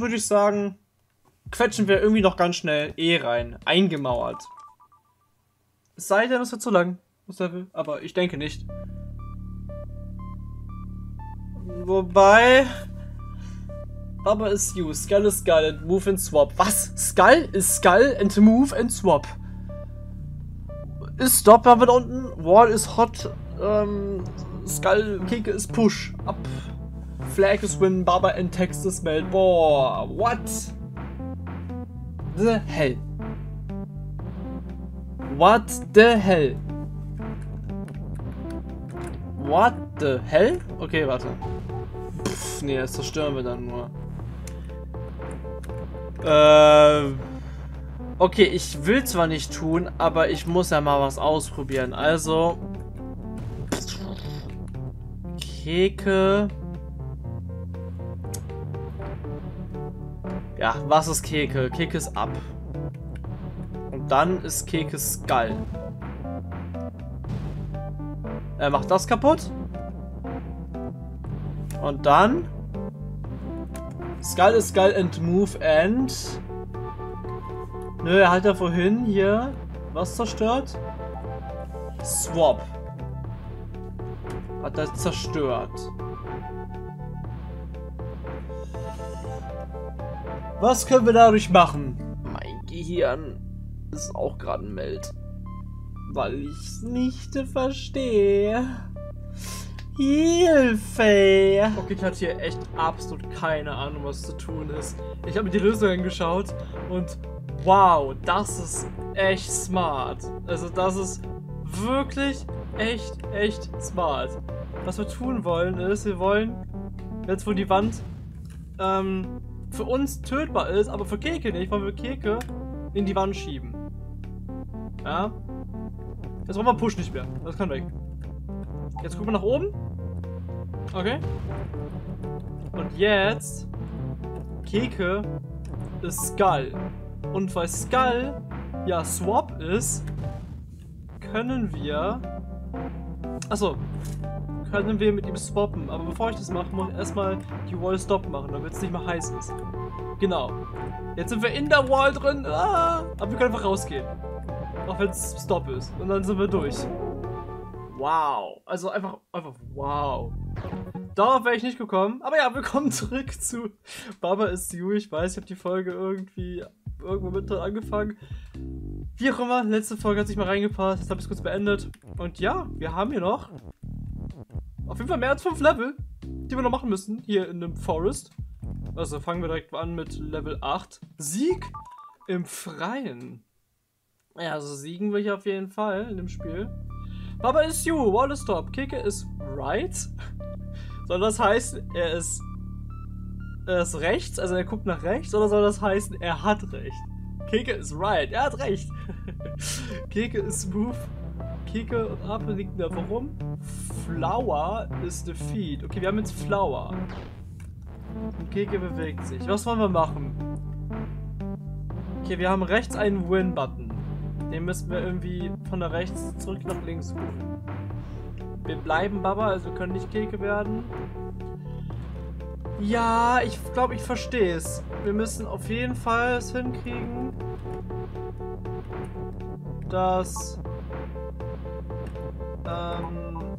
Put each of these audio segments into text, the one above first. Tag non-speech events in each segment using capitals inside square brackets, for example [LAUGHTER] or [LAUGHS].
würde ich sagen, quetschen wir irgendwie noch ganz schnell E rein. Eingemauert. Es sei denn, es wird zu lang. Level. Aber ich denke nicht. Wobei. Aber ist you. Skull is Skull and move and swap. Was? Skull is Skull and move and swap. Ist Stop aber da unten. Wall is hot. Ähm, Skull Kick is push. Up. Flag is win. Baba and text is melt. Boah. What? The hell? What the hell? What the hell? Okay, warte. Pff, nee, das zerstören wir dann nur. Äh. Okay, ich will zwar nicht tun, aber ich muss ja mal was ausprobieren. Also. Keke. Ja, was ist Keke? Keke ist ab. Und dann ist Keke Skull. Er macht das kaputt. Und dann. Skull ist Skull and Move and. Nö, er hat ja vorhin hier was zerstört. Swap. Hat er zerstört. Was können wir dadurch machen? Mein Gehirn ist auch gerade ein Meld. Weil ich es nicht verstehe. Hilfe! Okay, ich hatte hier echt absolut keine Ahnung, was zu tun ist. Ich habe mir die Lösung angeschaut und wow, das ist echt smart. Also das ist wirklich echt, echt smart. Was wir tun wollen ist, wir wollen, jetzt wo die Wand ähm, für uns tötbar ist, aber für Keke nicht, wollen wir Keke in die Wand schieben. Ja? Jetzt brauchen wir Push nicht mehr. Das kann weg. Jetzt gucken wir nach oben. Okay. Und jetzt Keke ist Skull. Und weil Skull ja Swap ist, können wir. Achso. Können wir mit ihm swappen. Aber bevor ich das mache, muss ich erstmal die Wall Stop machen, damit es nicht mehr heiß ist. Genau. Jetzt sind wir in der Wall drin. Ah, aber wir können einfach rausgehen. Auch wenn es Stop ist. Und dann sind wir durch. Wow. Also einfach, einfach wow. Darauf wäre ich nicht gekommen. Aber ja, willkommen [LAUGHS] zurück zu Baba is You. Ich weiß, ich habe die Folge irgendwie irgendwo mit drin angefangen. Wie auch immer, letzte Folge hat sich mal reingepasst. Jetzt habe ich es kurz beendet. Und ja, wir haben hier noch auf jeden Fall mehr als fünf Level, die wir noch machen müssen hier in dem Forest. Also fangen wir direkt an mit Level 8. Sieg im Freien. Ja, also siegen wir hier auf jeden Fall in dem Spiel. Baba is you, wall is stop, Kicke ist right. [LAUGHS] Soll das heißen, er ist, er ist rechts, also er guckt nach rechts, oder soll das heißen, er hat recht? Keke ist right, er hat recht. [LAUGHS] Keke ist smooth. Keke und Apfel liegt da. Warum? Flower ist defeat. Okay, wir haben jetzt Flower. Und Keke bewegt sich. Was wollen wir machen? Okay, wir haben rechts einen Win-Button. Den müssen wir irgendwie von der rechts zurück nach links holen. Wir bleiben Baba, also können nicht Keke werden. Ja, ich glaube, ich verstehe es. Wir müssen auf jeden Fall es hinkriegen, dass ähm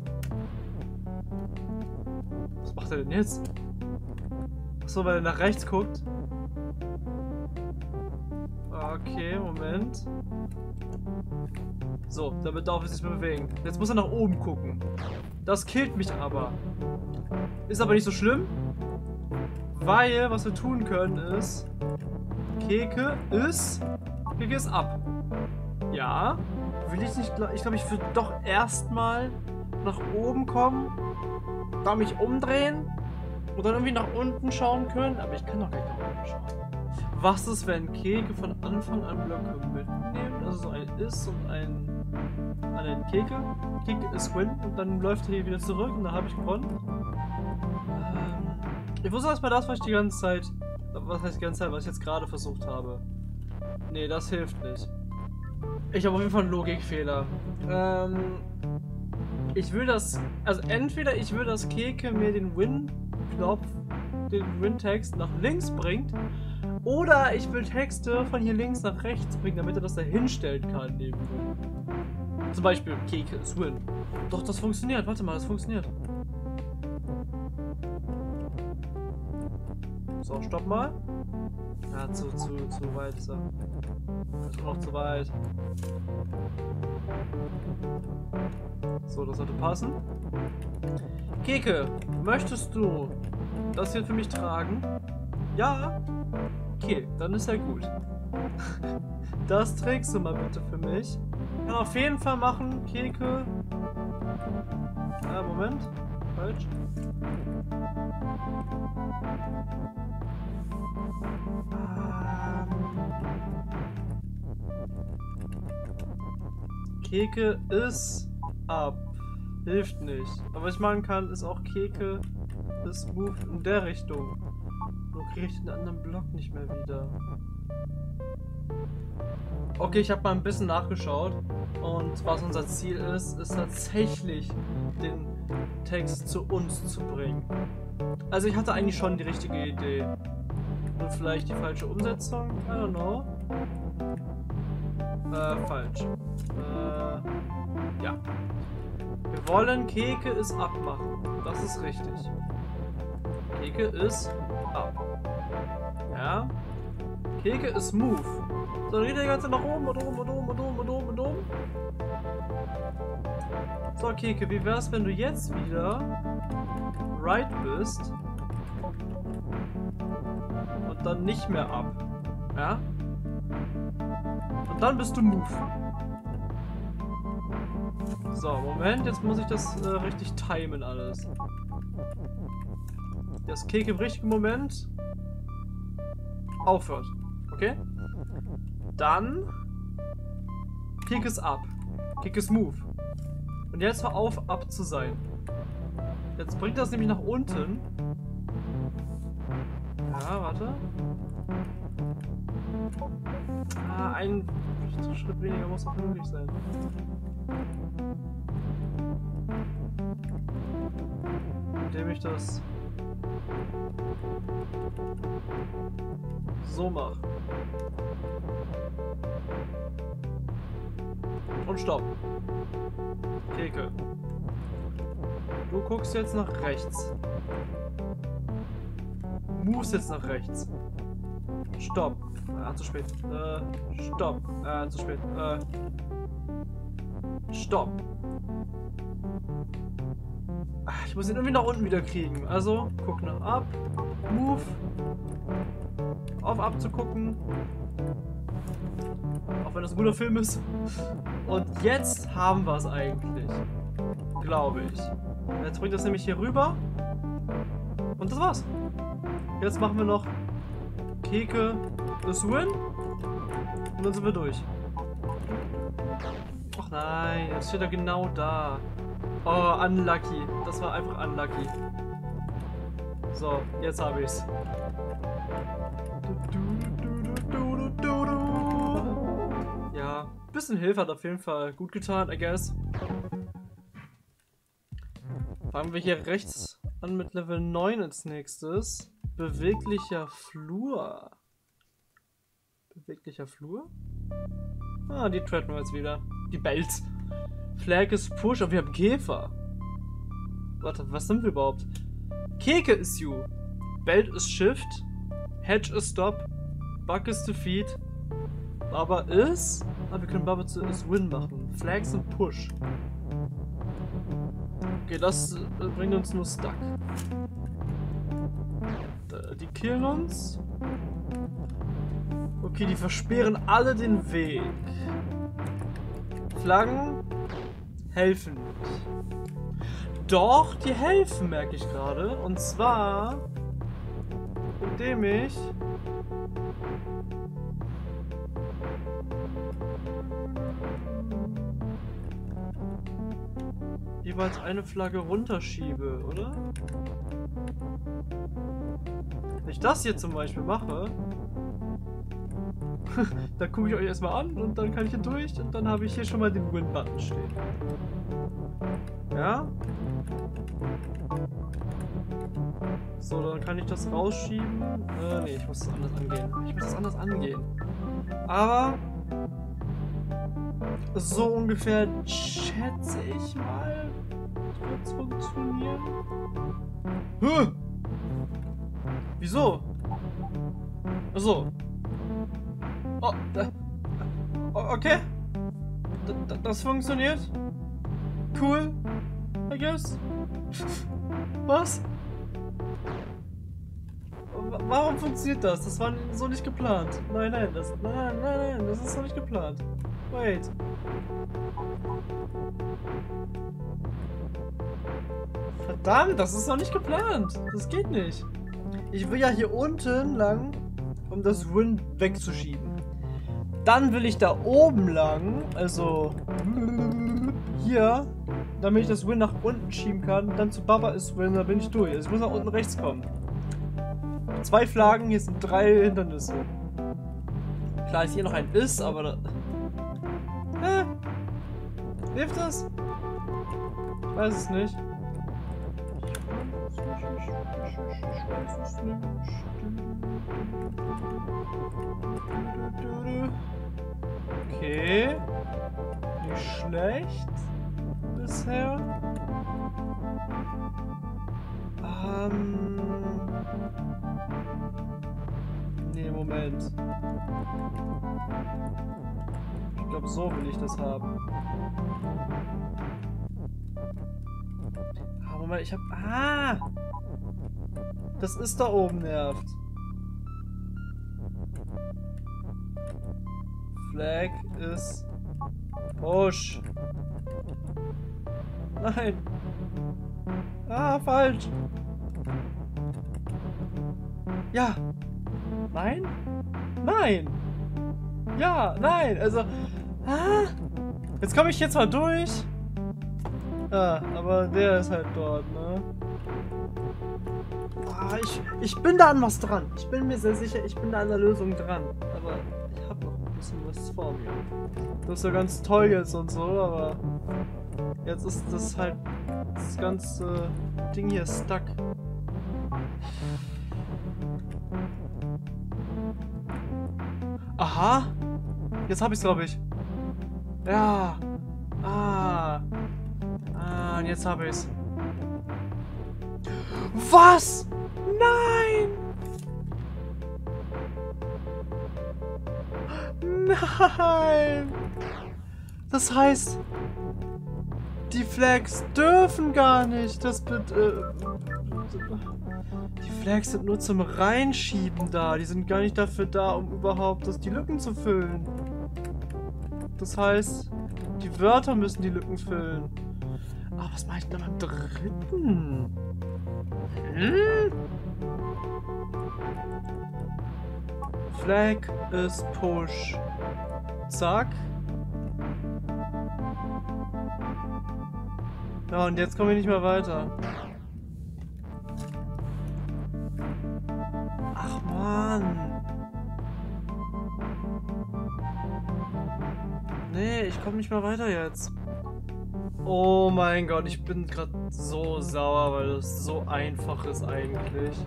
was macht er denn jetzt? Achso, weil er nach rechts guckt. Okay, Moment. So, damit darf er sich bewegen. Jetzt muss er nach oben gucken. Das killt mich aber. Ist aber nicht so schlimm. Weil, was wir tun können ist... Keke ist... Keke ist ab. Ja. Will ich nicht... Ich glaube, ich würde doch erstmal nach oben kommen. Da mich umdrehen. Und dann irgendwie nach unten schauen können. Aber ich kann doch gar nicht nach unten schauen. Was ist, wenn Keke von Anfang an Blöcke mitnehmen? Also so ein Ist und ein an den Keke. Keke ist Win und dann läuft er hier wieder zurück und dann habe ich gewonnen. Ähm, ich wusste erstmal das, was ich die ganze Zeit. Was heißt die ganze Zeit, was ich jetzt gerade versucht habe. Nee, das hilft nicht. Ich habe auf jeden Fall einen Logikfehler. Ähm, ich will das. Also entweder ich will, dass Keke mir den Win-Knopf den Win-Text nach links bringt. Oder ich will Texte von hier links nach rechts bringen, damit er das da hinstellen kann neben Win. Zum Beispiel Keke ist Win. Doch, das funktioniert. Warte mal, das funktioniert. So, stopp mal. Ja, zu, zu, zu weit ist. Ist noch zu weit. So, das sollte passen. Keke, möchtest du das hier für mich tragen? Ja? Okay, dann ist ja gut. [LAUGHS] Das trägst du mal bitte für mich. Kann auf jeden Fall machen, Keke. Ah, Moment. Falsch. Keke ist ab. Hilft nicht. Aber was ich machen kann, ist auch Keke ist Move in der Richtung. Nur kriege ich den anderen Block nicht mehr wieder. Okay, ich habe mal ein bisschen nachgeschaut. Und was unser Ziel ist, ist tatsächlich den Text zu uns zu bringen. Also ich hatte eigentlich schon die richtige Idee. Nur vielleicht die falsche Umsetzung? I don't know. Äh, falsch. Äh, ja. Wir wollen Keke ist abmachen. Das ist richtig. Keke ist ab. Ja. Keke ist move. So, dann geht der ganze nach oben und oben und oben und oben und oben und oben. So, Keke, wie wär's, wenn du jetzt wieder right bist und dann nicht mehr ab? Ja? Und dann bist du Move. So, Moment, jetzt muss ich das äh, richtig timen alles. Das Kek im richtigen Moment aufhört. Okay? Dann Kick es ab. Kick es Move. Und jetzt hör auf, ab zu sein. Jetzt bringt das nämlich nach unten. Ja, warte. Ah, ein Schritt weniger muss auch möglich sein. Indem ich das so mache. Und stopp. Keke. Du guckst jetzt nach rechts. Moves jetzt nach rechts. Stopp. Ah, zu spät. Äh, stopp. Ah, zu spät. Äh, stopp. Ich muss ihn irgendwie nach unten wieder kriegen. Also, guck nach ab. Move. Auf ab zu gucken. Auch wenn das ein guter Film ist. Und jetzt haben wir es eigentlich. Glaube ich. Jetzt bringt das nämlich hier rüber. Und das war's. Jetzt machen wir noch Keke das Win. Und dann sind wir durch. Ach nein, jetzt steht er genau da. Oh, unlucky. Das war einfach unlucky. So, jetzt habe ich's. Ja, bisschen Hilfe hat auf jeden Fall gut getan, I guess. Fangen wir hier rechts an mit Level 9 als nächstes. Beweglicher Flur. Beweglicher Flur? Ah, die jetzt wieder. Die bellt. Flag ist Push, aber wir haben Käfer. Warte, was sind wir überhaupt? Keke ist You. Belt ist Shift. Hedge ist Stop. Bug ist Defeat. Baba ist... Ah, wir können Baba zu ist Win machen. Flags sind Push. Okay, das äh, bringt uns nur Stuck. Die killen uns. Okay, die versperren alle den Weg. Flaggen helfen nicht. Doch, die helfen, merke ich gerade. Und zwar, indem ich jeweils eine Flagge runterschiebe, oder? Ich das hier zum Beispiel mache, [LAUGHS] da gucke ich euch erstmal an und dann kann ich hier durch und dann habe ich hier schon mal den Win-Button stehen. Ja? So, dann kann ich das rausschieben. Äh, nee, ich muss das anders angehen. Ich muss das anders angehen. Aber so ungefähr schätze ich mal, wird es funktionieren. Huh! Wieso? Achso. Oh, da. Okay. D das funktioniert. Cool. I guess. Was? Warum funktioniert das? Das war so nicht geplant. Nein, nein, das. Nein, nein, nein, das ist so nicht geplant. Wait. Verdammt, das ist noch nicht geplant. Das geht nicht. Ich will ja hier unten lang, um das Win wegzuschieben. Dann will ich da oben lang, also hier, damit ich das Win nach unten schieben kann. Dann zu Baba ist Win, da bin ich durch. Also ich muss nach unten rechts kommen. Zwei Flaggen, hier sind drei Hindernisse. Klar ist hier noch ein Ist, aber da... Hä? Hilft das? Weiß es nicht. Okay. Nicht schlecht. Bisher. Ähm. Nee, Moment. Ich glaube, so will ich das haben. Ah, Moment, ich hab... Ah! Das ist da oben nervt. Flag ist... Push. Nein. Ah, falsch. Ja. Nein? Nein! Ja, nein! Also. Ah, jetzt komme ich jetzt mal durch. Ah, aber der ist halt dort, ne? Ah, ich, ich bin da an was dran. Ich bin mir sehr sicher, ich bin da an der Lösung dran. Aber ich habe noch ein bisschen was vor mir. Das ist ja ganz toll jetzt und so, aber jetzt ist das halt das ganze Ding hier stuck. Aha. Jetzt habe ich es, glaube ich. Ja. Ah. Jetzt habe ich es. Was? Nein! Nein! Das heißt, die Flags dürfen gar nicht. Das. Äh, die Flags sind nur zum Reinschieben da. Die sind gar nicht dafür da, um überhaupt das, die Lücken zu füllen. Das heißt, die Wörter müssen die Lücken füllen. Was mache ich denn beim dritten? Hm? Flag ist Push. Zack. Ja, und jetzt komme ich nicht mehr weiter. Ach man. Nee, ich komme nicht mehr weiter jetzt. Oh mein Gott, ich bin gerade so sauer, weil das so einfach ist eigentlich.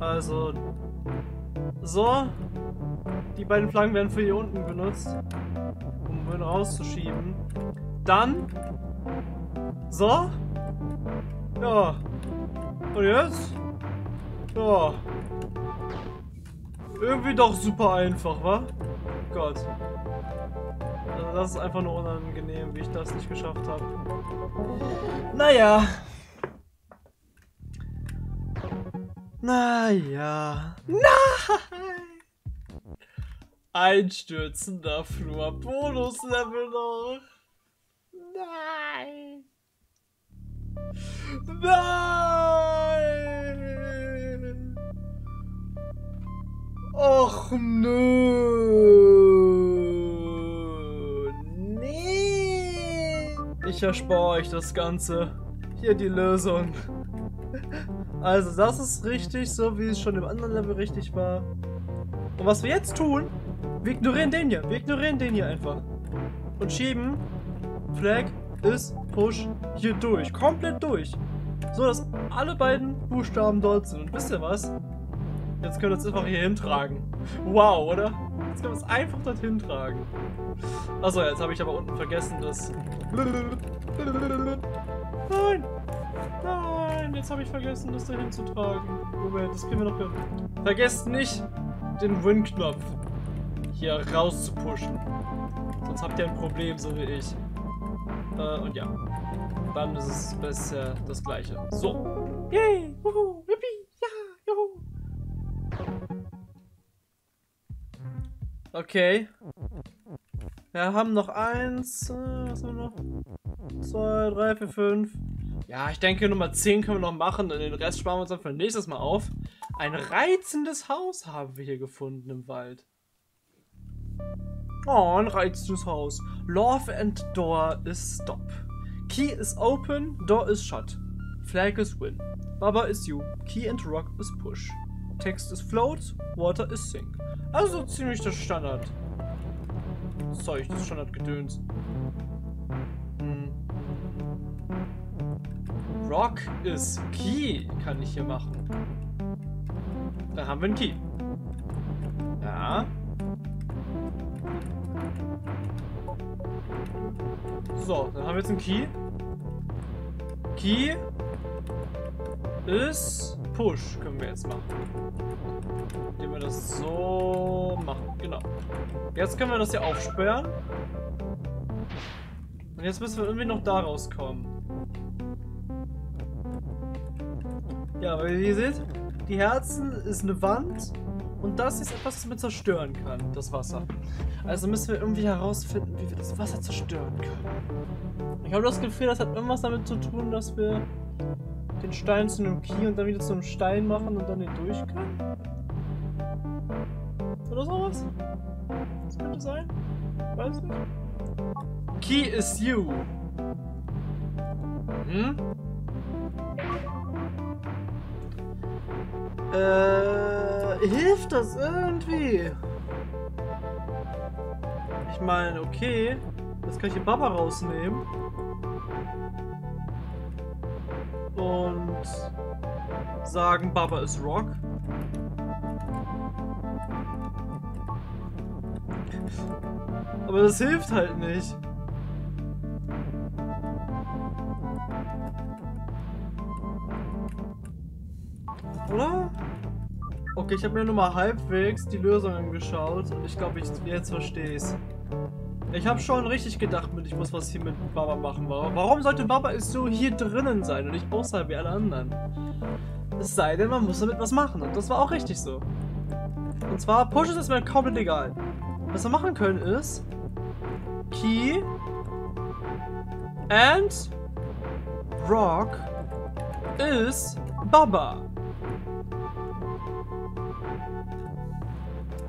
Also, so. Die beiden Flaggen werden für hier unten benutzt, um ihn rauszuschieben. Dann so. Ja. Und jetzt? Ja. Irgendwie doch super einfach, wa? Gott. Das ist einfach nur unangenehm, wie ich das nicht geschafft habe. Naja. Naja. Nein! Einstürzender Flur. Bonuslevel noch. Nein! Nein! Och nö! Ich erspare euch das Ganze. Hier die Lösung. Also das ist richtig, so wie es schon im anderen Level richtig war. Und was wir jetzt tun, wir ignorieren den hier. Wir ignorieren den hier einfach. Und schieben Flag ist Push hier durch. Komplett durch. so dass alle beiden Buchstaben dort sind. Und wisst ihr was? Jetzt können wir es einfach hier hintragen. Wow, oder? Jetzt können wir es einfach dorthin tragen. Achso, jetzt habe ich aber unten vergessen, dass... Nein! Nein, jetzt habe ich vergessen, das da hinzutragen. Moment, das kriegen wir noch hin. Vergesst nicht, den Win-Knopf hier rauszupushen. Sonst habt ihr ein Problem, so wie ich. Äh, und ja. Dann ist es besser das gleiche. So. Yay! Wuhu! Yippie! Okay. Wir haben noch eins. Äh, was haben wir noch? Zwei, drei, vier, fünf. Ja, ich denke Nummer 10 können wir noch machen und den Rest sparen wir uns dann für nächstes Mal auf. Ein reizendes Haus haben wir hier gefunden im Wald. Oh, ein reizendes Haus. Love and door is stop. Key is open, door is shut. Flag is win. Baba is you. Key and rock is push. Text is float, water is sink. Also ziemlich das Standard. Zeug, das Standardgedöns. Hm. Rock is Key kann ich hier machen. Da haben wir einen Key. Ja. So, dann haben wir jetzt einen Key. Key ist Push können wir jetzt machen. Indem wir das so machen. Genau. Jetzt können wir das hier aufsperren. Und jetzt müssen wir irgendwie noch da rauskommen. Ja, weil ihr seht, die Herzen ist eine Wand und das ist etwas, was man zerstören kann, das Wasser. Also müssen wir irgendwie herausfinden, wie wir das Wasser zerstören können. Ich habe das Gefühl, das hat irgendwas damit zu tun, dass wir den Stein zu einem Key und dann wieder zu einem Stein machen und dann den durch können. Oder sowas? Das könnte sein. Weiß nicht. Key is you. Hm? Äh, hilft das irgendwie? Ich meine, okay. Jetzt kann ich den Baba rausnehmen. Und sagen, Baba ist Rock. Aber das hilft halt nicht. Oder? Okay, ich habe mir nur mal halbwegs die Lösung angeschaut und ich glaube, ich jetzt verstehe es. Ich habe schon richtig gedacht, ich muss was hier mit Baba machen. Warum sollte Baba so hier drinnen sein und nicht außerhalb wie alle anderen? Es sei denn, man muss damit was machen. Und das war auch richtig so. Und zwar, Pushes ist mir komplett egal. Was wir machen können ist Key and Rock is Baba.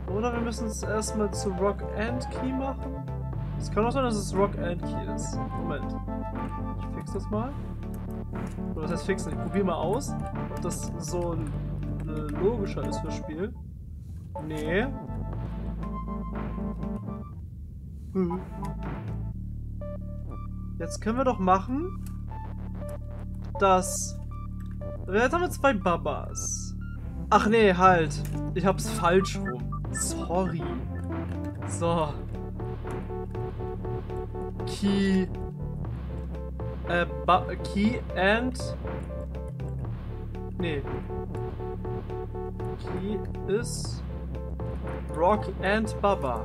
Oder wir müssen es erstmal zu Rock and Key machen. Es kann auch sein, dass es Rock and Key ist. Moment. Ich fix das mal. Oder das heißt fixen? Ich probiere mal aus, ob das so äh, logischer ist fürs Spiel. Nee. Hm. Jetzt können wir doch machen, dass... Jetzt haben wir zwei Babas. Ach nee, halt. Ich hab's falsch rum. Sorry. So. Key. Äh, Key and. Nee. Key ist. Rock and Baba.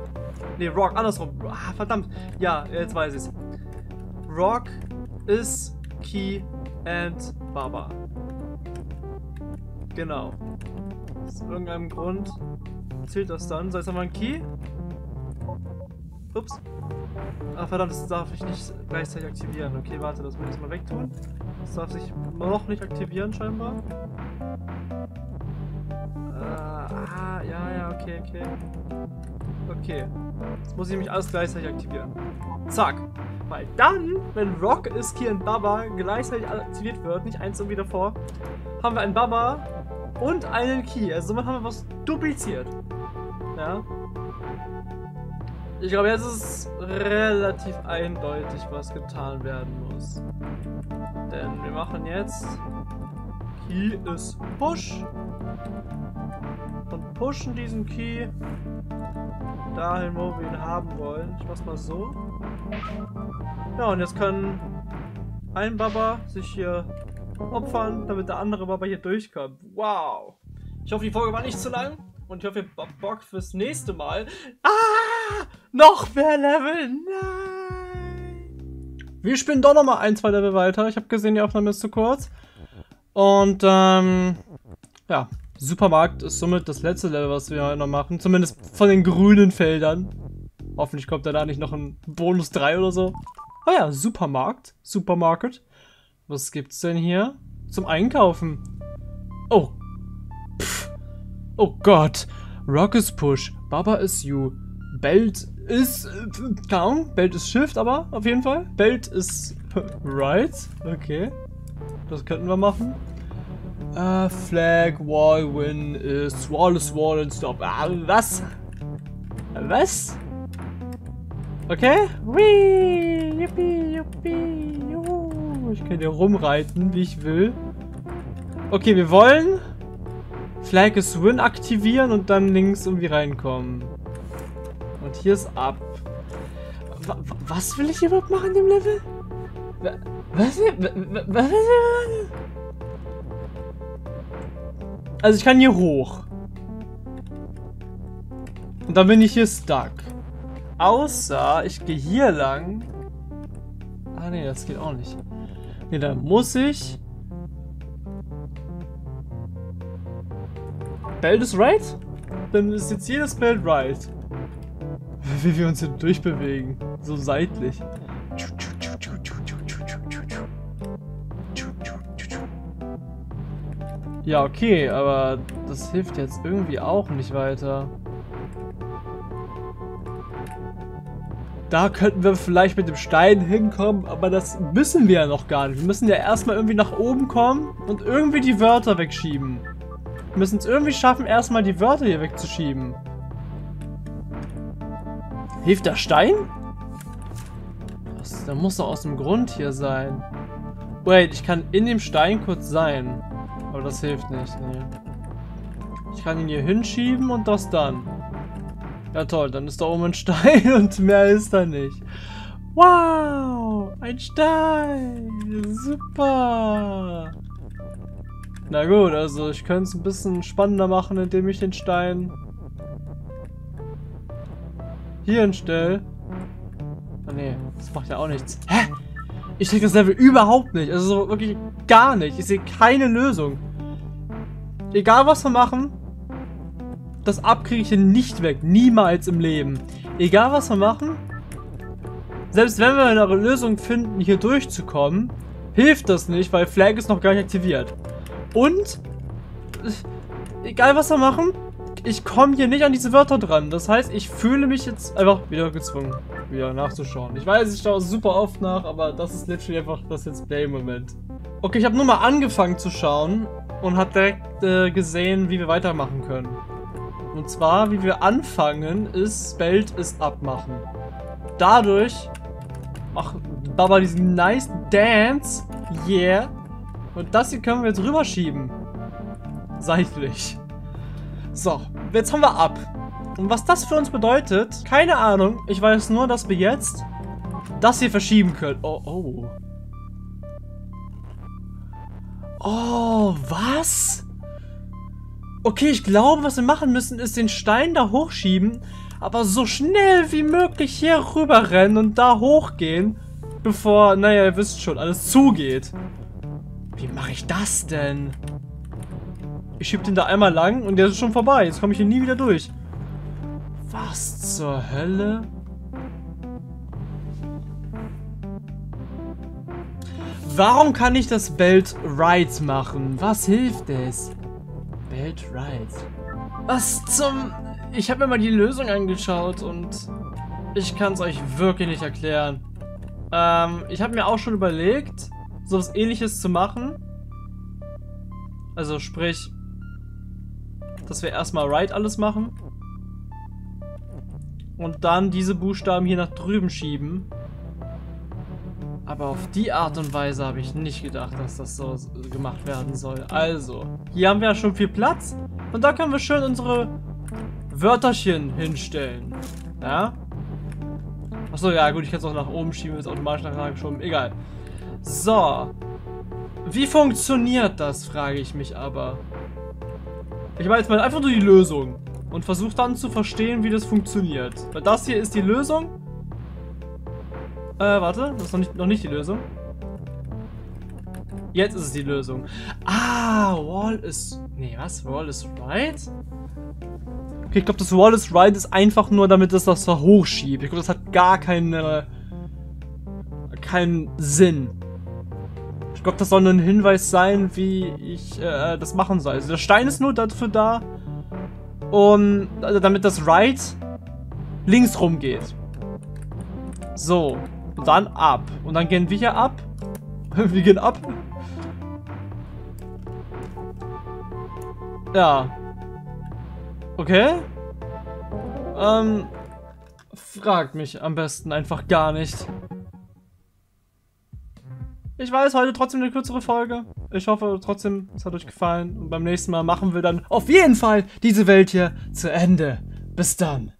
Nee, Rock, andersrum. Ah, verdammt. Ja, jetzt weiß ich's. Rock ist Key and Baba. Genau. Aus irgendeinem Grund zählt das dann. So, jetzt haben wir einen Key. Ups. Ah, verdammt, das darf ich nicht gleichzeitig aktivieren. Okay, warte, das muss ich jetzt mal wegtun. Das darf sich noch nicht aktivieren, scheinbar. Äh, ah, ja, ja, okay, okay. Okay. Jetzt muss ich nämlich alles gleichzeitig aktivieren. Zack. Weil dann, wenn Rock ist Key und Baba gleichzeitig aktiviert wird, nicht eins und wieder vor, haben wir einen Baba und einen Key. Also somit haben wir was dupliziert. Ja. Ich glaube, jetzt ist relativ eindeutig, was getan werden muss. Denn wir machen jetzt Key ist Push. Und pushen diesen Key dahin, wo wir ihn haben wollen. Ich mach's mal so. Ja, und jetzt können ein Baba sich hier opfern, damit der andere Baba hier durchkommt. Wow. Ich hoffe, die Folge war nicht zu lang. Und ich hoffe, ihr habt Bock fürs nächste Mal. Ah! Noch mehr Level! Nein! Wir spielen doch noch mal ein, zwei Level weiter. Ich habe gesehen, die Aufnahme ist zu kurz. Und, ähm, ja. Supermarkt ist somit das letzte Level, was wir noch machen. Zumindest von den grünen Feldern. Hoffentlich kommt da nicht noch ein Bonus 3 oder so. Oh ja, Supermarkt. Supermarket. Was gibt's denn hier? Zum Einkaufen. Oh. Pff. Oh Gott. Rock is Push. Baba is You. Belt ist... Äh, kaum. Belt ist Shift, aber auf jeden Fall. Belt ist Right. Okay. Das könnten wir machen. Uh, flag, wall, win ist wall is wall and stop. Ah, was? Was? Okay. Whee, yippie, yippie, juhu. Ich kann hier rumreiten, wie ich will. Okay, wir wollen Flag is win aktivieren und dann links irgendwie reinkommen. Und hier ist ab. W was will ich überhaupt machen in dem Level? Was? Was? Also ich kann hier hoch. Und dann bin ich hier stuck. Außer ich gehe hier lang. Ah nee, das geht auch nicht. Nee, dann muss ich... Belt ist right? Dann ist jetzt jedes Belt right. Wie wir uns hier durchbewegen. So seitlich. Ja, okay, aber das hilft jetzt irgendwie auch nicht weiter. Da könnten wir vielleicht mit dem Stein hinkommen, aber das müssen wir ja noch gar nicht. Wir müssen ja erstmal irgendwie nach oben kommen und irgendwie die Wörter wegschieben. Wir müssen es irgendwie schaffen, erstmal die Wörter hier wegzuschieben. Hilft der Stein? Was, der muss doch aus dem Grund hier sein. Wait, ich kann in dem Stein kurz sein. Aber das hilft nicht, nee. Ich kann ihn hier hinschieben und das dann. Ja toll, dann ist da oben ein Stein [LAUGHS] und mehr ist da nicht. Wow, ein Stein. Super. Na gut, also ich könnte es ein bisschen spannender machen, indem ich den Stein hier hinstelle. Ah nee, das macht ja auch nichts. Hä? Ich krieg das Level überhaupt nicht. Also wirklich gar nicht. Ich sehe keine Lösung. Egal was wir machen, das Ab kriege ich hier nicht weg. Niemals im Leben. Egal was wir machen, selbst wenn wir eine Lösung finden, hier durchzukommen, hilft das nicht, weil Flag ist noch gar nicht aktiviert. Und, egal was wir machen, ich komme hier nicht an diese Wörter dran. Das heißt, ich fühle mich jetzt einfach wieder gezwungen, wieder nachzuschauen. Ich weiß, ich schaue super oft nach, aber das ist literally einfach das jetzt Play-Moment. Okay, ich habe nur mal angefangen zu schauen und habe direkt äh, gesehen, wie wir weitermachen können. Und zwar, wie wir anfangen, ist Belt ist abmachen. Dadurch macht Baba diesen nice Dance. Yeah. Und das hier können wir jetzt rüberschieben. Seitlich. So, jetzt haben wir ab. Und was das für uns bedeutet, keine Ahnung. Ich weiß nur, dass wir jetzt das hier verschieben können. Oh, oh. Oh, was? Okay, ich glaube, was wir machen müssen, ist den Stein da hochschieben, aber so schnell wie möglich hier rüber rennen und da hochgehen, bevor, naja, ihr wisst schon, alles zugeht. Wie mache ich das denn? Ich schieb den da einmal lang und der ist schon vorbei. Jetzt komme ich hier nie wieder durch. Was zur Hölle? Warum kann ich das Belt right machen? Was hilft es? Belt right. Was zum... Ich habe mir mal die Lösung angeschaut und ich kann es euch wirklich nicht erklären. Ähm, ich habe mir auch schon überlegt, so was ähnliches zu machen. Also sprich, dass wir erstmal right alles machen. Und dann diese Buchstaben hier nach drüben schieben. Aber auf die Art und Weise habe ich nicht gedacht, dass das so gemacht werden soll. Also, hier haben wir ja schon viel Platz. Und da können wir schön unsere Wörterchen hinstellen. Ja? Achso, ja gut, ich kann es auch nach oben schieben, ist automatisch nach oben geschoben. Egal. So. Wie funktioniert das, frage ich mich aber. Ich meine jetzt mal einfach nur die Lösung. Und versuche dann zu verstehen, wie das funktioniert. Weil das hier ist die Lösung. Äh, warte, das ist noch nicht, noch nicht die Lösung. Jetzt ist es die Lösung. Ah, Wall is... Nee, was? Wall is right? Okay, ich glaube, das Wall is right ist einfach nur, damit es das da hochschiebt. Ich glaube, das hat gar keine... keinen Sinn. Ich glaube, das soll nur ein Hinweis sein, wie ich äh, das machen soll. Also der Stein ist nur dafür da, um, also damit das Right links rum geht. So. Und dann ab. Und dann gehen wir hier ab. [LAUGHS] wir gehen ab. Ja. Okay. Ähm. Fragt mich am besten einfach gar nicht. Ich weiß, heute trotzdem eine kürzere Folge. Ich hoffe trotzdem, es hat euch gefallen. Und beim nächsten Mal machen wir dann auf jeden Fall diese Welt hier zu Ende. Bis dann.